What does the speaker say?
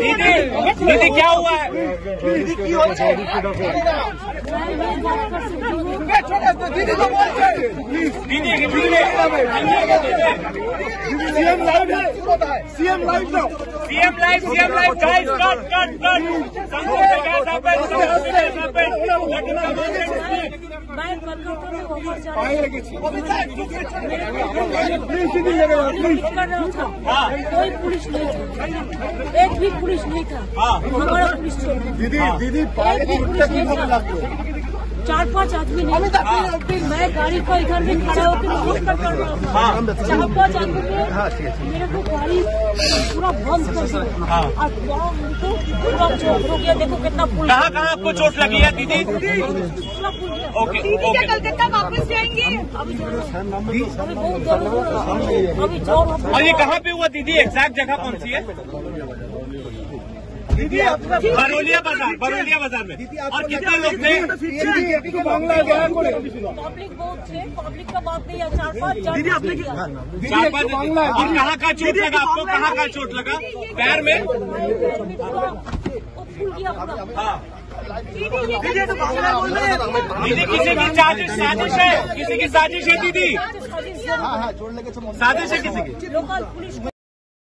दीदी दीदी क्या हुआ? है दीदी दीदी CM live CM live CM live CM live police नहीं था एक भी पुलिस नहीं था हमारा पुलिस दीदी दीदी पाए चार पाँच आदमी नहीं। था मैं गाड़ी को इधर में खड़ा होकर कर रहा था। चार पाँच आदमी ने मेरे को गाड़ी पूरा बंद कर दिया। और पूरा चौक हो गया। देखो कितना पुल कहाँ कहाँ आपको चोट लगी है दीदी? Okay okay. कलकत्ता वापस जाएँगी? अभी अभी बहुत दर्द हो रहा है। अभी और ये कहाँ पे हुआ दीदी? एग्जैक्ट जगह कौन सी है? बरौलिया बाज़ार बरौलिया बाज़ार में और कितना लोग थे पब्लिक बहुत का नहीं है चार चार और कहाँ का चोट लगा आपको कहाँ का चोट लगा पैर में दीदी किसी की साजिश साजिश है किसी की साजिश है दीदी साजिश है किसी की लोकल पुलिस